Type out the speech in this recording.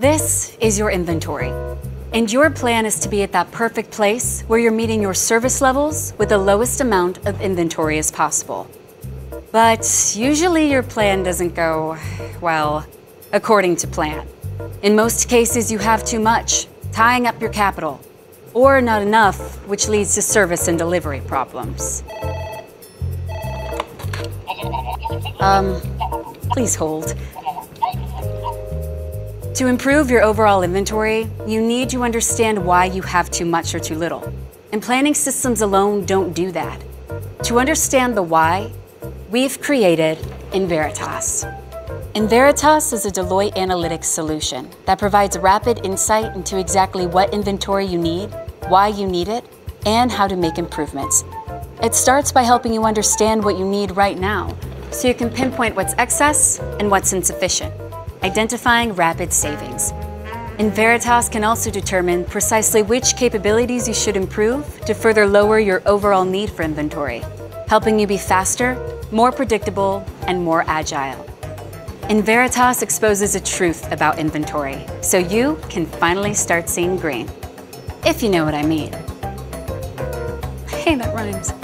This is your inventory. And your plan is to be at that perfect place where you're meeting your service levels with the lowest amount of inventory as possible. But usually your plan doesn't go, well, according to plan. In most cases, you have too much, tying up your capital, or not enough, which leads to service and delivery problems. Um, please hold. To improve your overall inventory, you need to understand why you have too much or too little. And planning systems alone don't do that. To understand the why, we've created Inveritas. Inveritas is a Deloitte analytics solution that provides rapid insight into exactly what inventory you need, why you need it, and how to make improvements. It starts by helping you understand what you need right now so you can pinpoint what's excess and what's insufficient, identifying rapid savings. Inveritas can also determine precisely which capabilities you should improve to further lower your overall need for inventory, helping you be faster, more predictable, and more agile. Inveritas exposes a truth about inventory, so you can finally start seeing green. If you know what I mean. Hey, that rhymes.